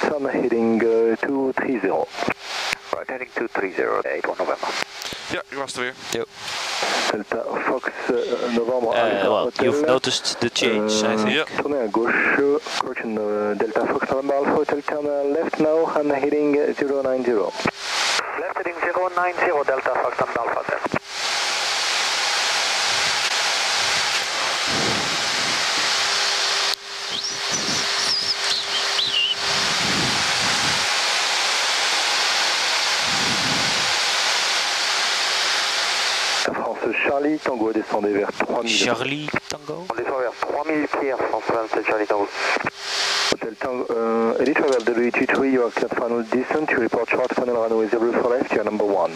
right on heading uh, 230. Right, heading 230, 81 November. Ja, u was er weer. Delta Fox uh, November Uh, Alpha well, Hotel. you've noticed the change, I think. Ja. Tournez à gauche, approaching uh, Delta Fox November Alpha Hotel, turn uh, left now and heading uh, 090. Left heading 090, Delta Fox and Alpha descendez vers 3000. Charlie Tango. On descend vers 3000 pieds, France 27 Charlie Tango. Hotel Tango, uh, Elite Travel W23, you are cleared final descent. You report short final runway 0 for left, you are number 1.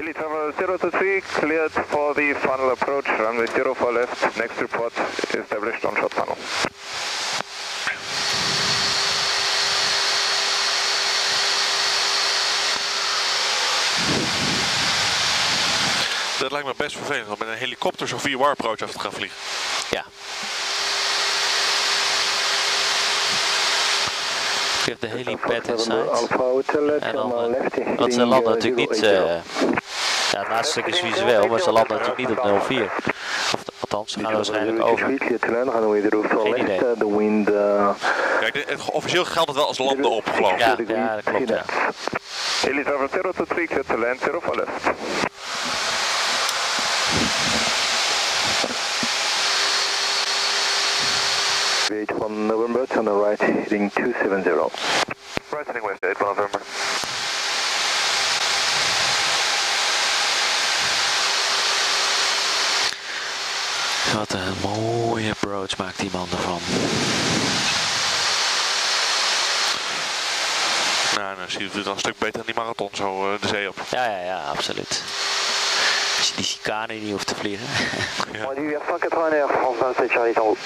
Elite Travel 023, cleared for the final approach, runway 0 for left, next report established on short funnel. Dat lijkt me best vervelend om met een helikopter zo'n VOR approach af te gaan vliegen. Ja. Geef de helipad inside. Alpha Hotel, En dan, uh, eh, Want ze landen uh, natuurlijk niet... 080. eh, ja, het laatste stuk is visueel, maar ze landen natuurlijk niet op 04. Of, althans, ze gaan waarschijnlijk over. Clear to land, runway 0 for Geen idee. uh, the wind... Uh, Kijk, officieel geldt het wel als landen op, geloof ik. Ja, ja, dat klopt, ja. Elite Travel 023, cleared to land, 0 for left. Wait one November, turn right, heading 270. Right heading west, 81 November. Wat een mooie approach maakt die man ervan. Nou, dan zie je het dan een stuk beter dan die marathon zo eh, de zee op. Ja, ja, ja, absoluut. Die chicane niet hoeft te vliegen. On dit vers 180 France 27 Charlie Tango.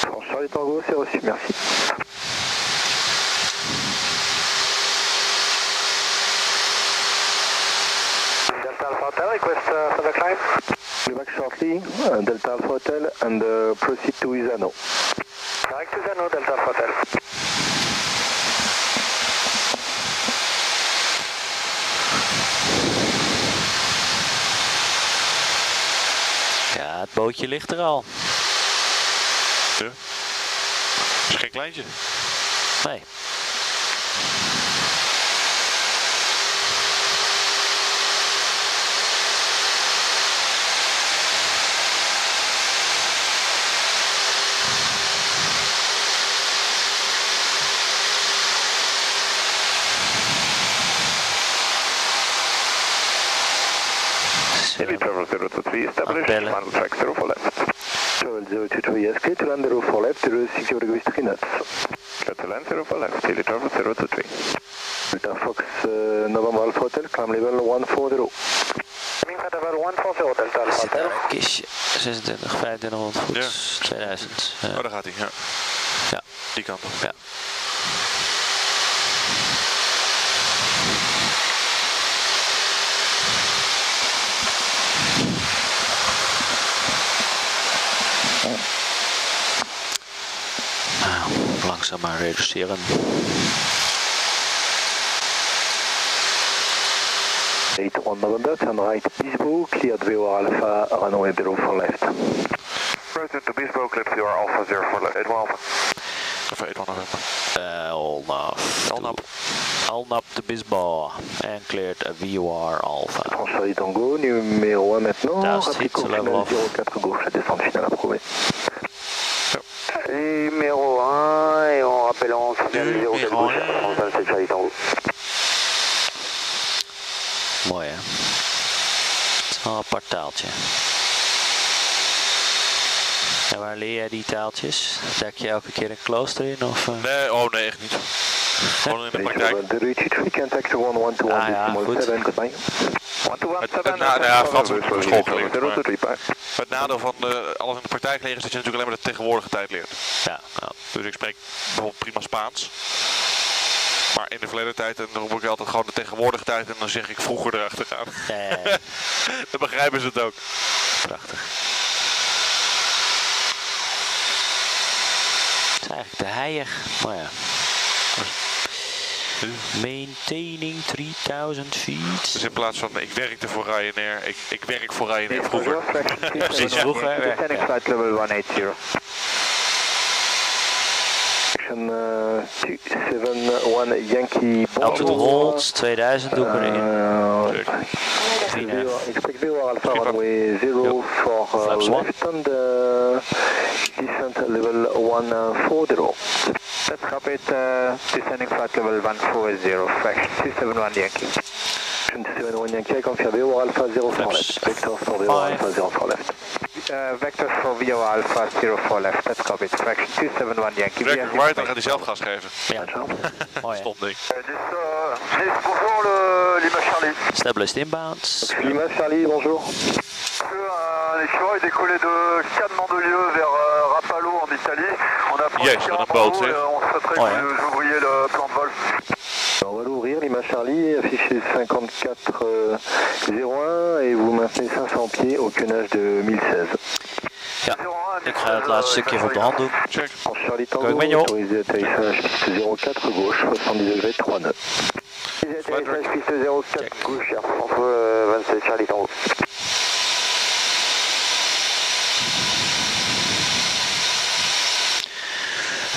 France Charlie Tango, c'est reçu, merci. Delta Alpha Hotel, request for the climb. Be back shortly, Delta Alpha Hotel, and proceed to Isano. Direct to Zano, Delta Alpha Hotel. Ja, het bootje ligt er al. Ja. is geen kleintje. Nee. Elite Travel 023, established, bellen. final track 0 for left. Travel 023, yes, to land 0 for left, 06 degrees 3 knots. Cleared to land, 0 for left, Elite Travel 023. Delta Fox uh, November Alpha Hotel, climb level 140. Timing level 140, Delta Alpha Zit daar Hotel. een kistje. 26, 2500 voet. Ja. 2000. Ja. Oh, daar gaat hij, ja. Ja. Die kant op. Ja. Langzaam maar reduceren. Eight one November, turn right, Bisbo, cleared VO Alpha, runway 0 for left. Right into Bisbo, for Alpha 0 for left, 81 Alpha. Even 1 november. De Bisbal. And cleared a VOR Alpha. Charlie Tango, numéro 1 maintenant, That's rapide it, so final level off. 04 gauche, la descente finale approuvée. Numéro 1, et en rappelant signal 0 de Numéro gauche, un. France 27 Charlie Tango. Mooi hè. Het is wel een apart taaltje. En waar leer jij die taaltjes? Dek je elke keer een klooster in? Of, eh? Nee, oh nee, echt niet. Gewoon in de praktijk. Travel 023, contact 1121 Ah, ja, decimal goed. 7, goodbye. 1217, Het- het- nou ja, Frans wordt op school geleerd, maar- 023, bye. Het nadeel van eh, alles in de praktijk leren is dat je natuurlijk alleen maar de tegenwoordige tijd leert. Ja, nou, Dus ik spreek bijvoorbeeld prima Spaans. Maar in de verleden tijd, en dan roep ik altijd gewoon de tegenwoordige tijd en dan zeg ik vroeger erachteraan. ja, ja, ja. dan begrijpen ze het ook. prachtig. Het is eigenlijk te heilig. Maar ja, Maintaining 3000 feet. Dus in plaats van ik werkte voor Ryanair, ik, ik werk voor Ryanair vroeger. Precies, vroeger. ja, Descending ja. flight level 180. Action uh, 271 Yankee. Altitude bonjour. hold, 2000 doe ik erin. Uh, Check. Green Zero- F. Expect zero Alpha Green runway zero for uh, Flaps one. left and uh, descent level 140. That's copied. Uh, descending flight level 140. Fraction 271 Yankee. Action 271 Yankee, I confirm zero Alpha zero for Flaps left. Vector for zero five. Alpha zero for left. Uh, vectors for VO Alpha 04 left. That's copied. Fraction 271 Yankee. Werk VFD right, dan gaat hij zelf gas geven. Ja, mooi hè. Stom ding. bonjour le Lima Charlie. Established inbound. Lima Charlie, bonjour. Un équivalent est décollé de Cannes Mandelieu vers euh, Rapallo en Italie. On a Yes, pratiqué on a un boat, bout hè. et on souhaiterait Ouais, que vous ouvriez le plan de vol. Lima Charlie, affiché 54 euh, 01 et vous maintenez 500 pieds au quenage de 1016. Ja, ik ga het laatste stukje even op de hand doen. Check. En Charlie Tango, Kijk, je op? autorisé atterrissage piste 04 gauche, 70 degrés 3 nœuds. Atterrissage piste 04 gauche, Air France 27 Charlie Tango.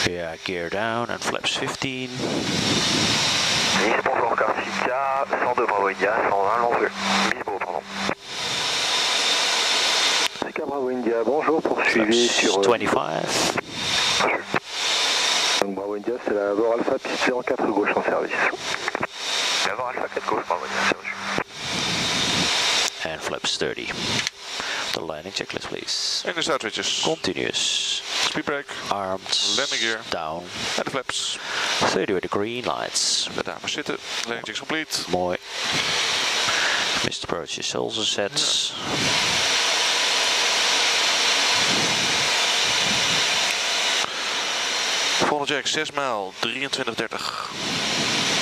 Ja, gear down en flaps 15. Nice, bonjour, Corsica, 102 Bravo India, 120 Longueux. Bisbo, pardon. Sika Bravo India, bonjour, poursuivez Flaps sur... euh, 25. Donc Bravo India, c'est la Bord Alpha piste 04 gauche en service. D'abord Alpha 4 gauche, Bravo India, c'est reçu. En flaps 30. The landing checklist, please. En de stuitwitches. Continuous. Speedbrake. Armed. Landing gear. Down. En de flaps. 30 with the green lights. De dames zitten. Landing checks complete. Mooi. Mr. Approach is also set. Volgende jack 6 mijl. 2330.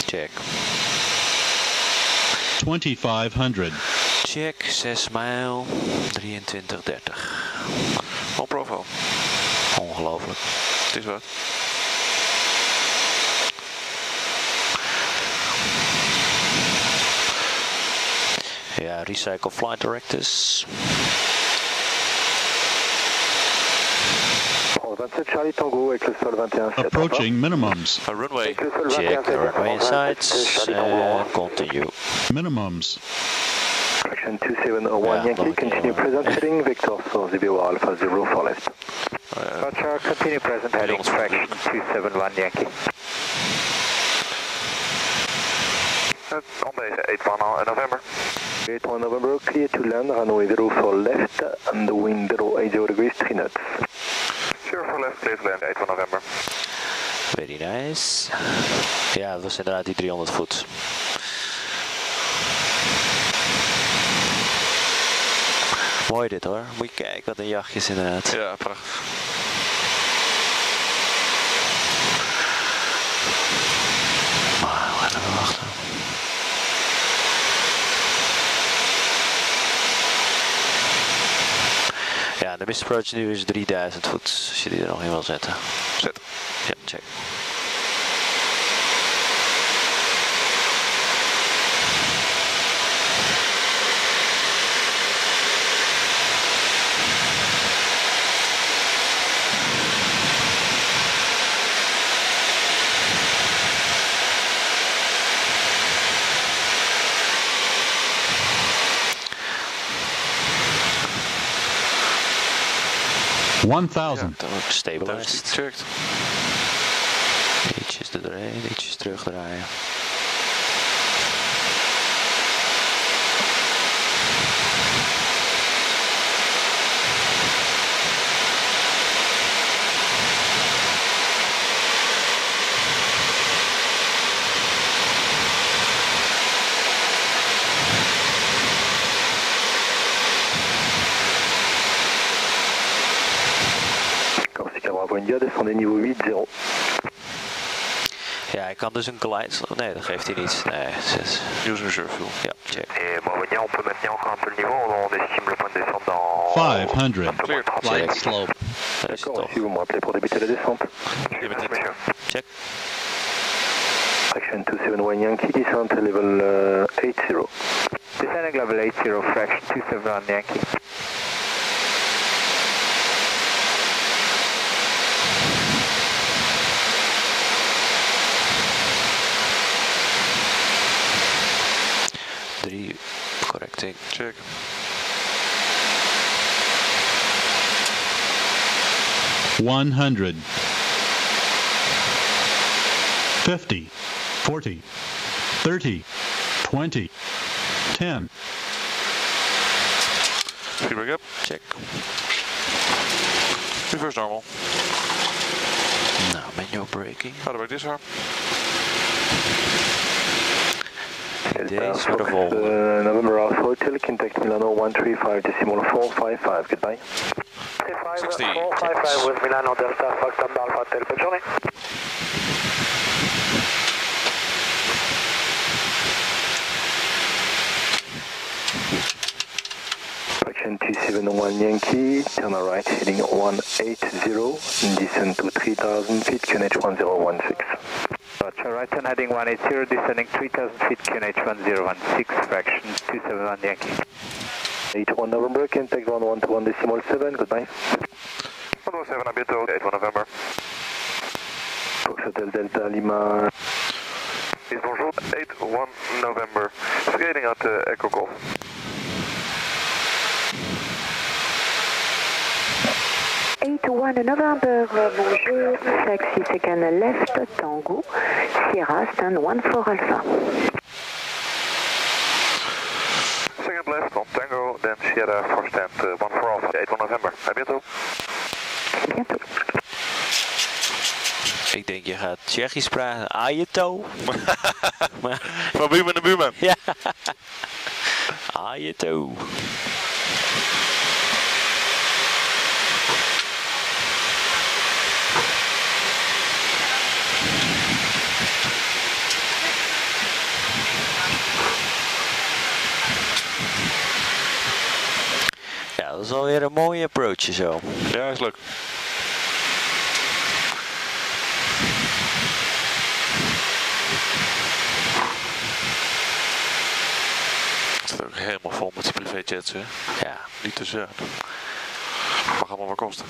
Check. 2500. Check. 6 mijl. 2330. On profile. Ongelooflijk. Het is wat. Ja, recycle flight Directors. Oh, Charlie Tango avec le sol 21 Approaching minimums. A runway. Avec le sol 21 Check the runway inside. Charlie Tango. And continue. Minimums. Action 271 Ja, Yankee, nog een keer. continue present heading, Vector for ZBO Alpha 0 for left. Roger, continue present heading. Fraction 271 Yankee. On base 81 November. 81 November, clear to land, runway 0 for left, and the wind 080 degrees 3 knots. Zero for left, clear to land 81 November. Very nice. Ja, dat was inderdaad die 300 voet. Mooi dit hoor. Moet je kijken, wat een jachtjes inderdaad. Ja, prachtig. Maar we wachten. Ja, de Mr. Approach nu is 3000 voet, als je die er nog in wil zetten. Zet. Ja, check. One thousand. Ja, Ook stabilized. Checked. Ietsjes ietsjes terugdraaien. India, descendez niveau 8-0. Ja, hij kan dus een glide... Nee, dat geeft hij niet. Nee, zes. Use reserve fuel. Ja, check. Et Bravo India, on peut maintenir encore un peu le niveau, on estime le point de descente dans... 500. Clear. Light slope. D'accord, si vous me rappelez pour débuter la descente. Bent dit. Check. Fraction 271 Yankee, descent level uh, 80. Descending level 80, fraction 271 Yankee. Correcting. Check. One hundred. Fifty. Forty. Thirty. Twenty. Ten. Feedback up. Check. Reverse normal. Nou, manual braking. How do I disarm? Deze voor de Fox, volgende. uh, November Alpha Hotel, contact Milano 135 decimal 455. Goodbye. 60. 455 with Milano Delta Fox Alpha Hotel. Bonne journée. Fraction 271 Yankee, turn right heading 180, descend to 3000 feet, QNH 1016. Roger, right turn heading 180, descending 3000 feet, QNH 1016, fraction 271 Yankee. 81 November, contact 1121 decimal 7, goodbye. 107, à bientôt, 81 November. Fox Hotel Delta Lima, Is bonjour, 81 November. Vergadering uit uh, Echo Golf. Eight-one November, uh, bonjour, taxi second left, Tango, Sierra, stand one for Alpha. Second left on Tango, then Sierra for stand uh, 1 for Alpha, 81 November. À bientôt. Bientôt. Ik denk je gaat Tsjechisch praten. Ajeto. maar Van buurman naar buurman. ja. Ajeto. Dat is alweer een mooie approach zo. Ja, is leuk. Het ook helemaal vol met die privéjets, hè. Ja, Niet te zuin. Mag allemaal wat kosten.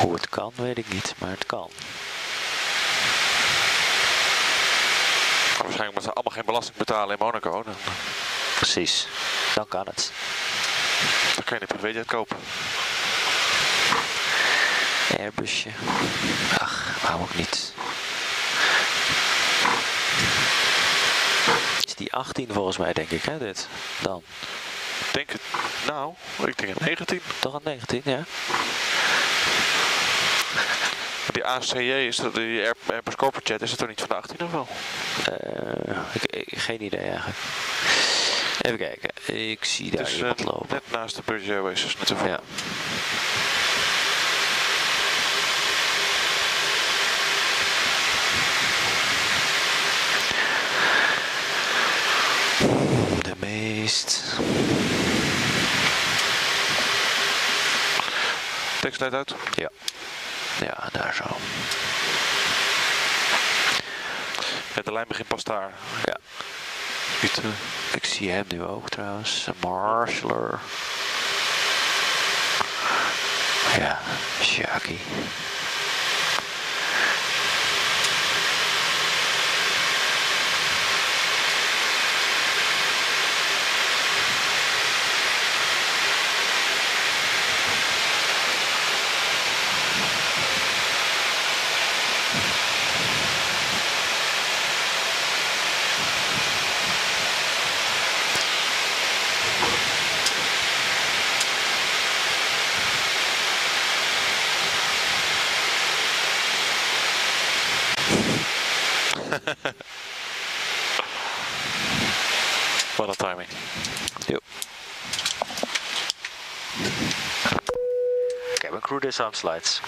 hoe het kan weet ik niet, maar het kan. Maar waarschijnlijk moeten ze allemaal geen belasting betalen in Monaco. Dan, Precies, dan kan het. Dan kan je een privéjet kopen. Airbusje. Ach, waarom ook niet? Is die 18 volgens mij, denk ik, hè, dit? Dan. Ik denk het. Nou, ik denk een 19. Toch een 19, ja? Die ACJ, is dat, die Air- Airbus Corporate Jet, is het toch niet van de 18 of wel? Eh, ik, ik- geen idee eigenlijk. Even kijken. Ik zie daar is iemand eh, lopen. net naast de British Airways, dus net ervoor. Ja. De meest. Tekst net uit. Ja. Ja, daar zo. Ja, de lijn begint pas daar. Ik zie hem nu ook trouwens. Een Marshaller. Ja, Shaki. what a timing. Yep. Okay, we'll crew the sound slides.